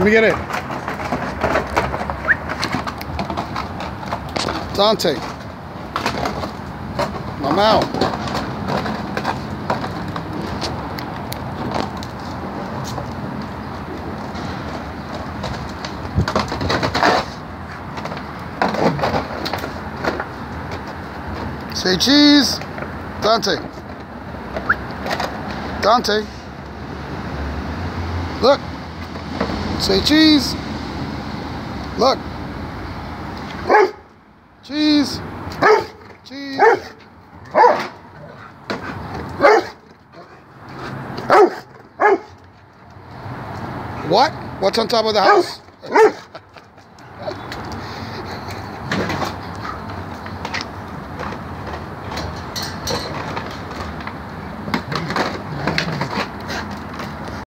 Let me get it. Dante. I'm out. Say cheese. Dante. Dante. Look. Say cheese. Look. Cheese. Cheese. What? What's on top of the house?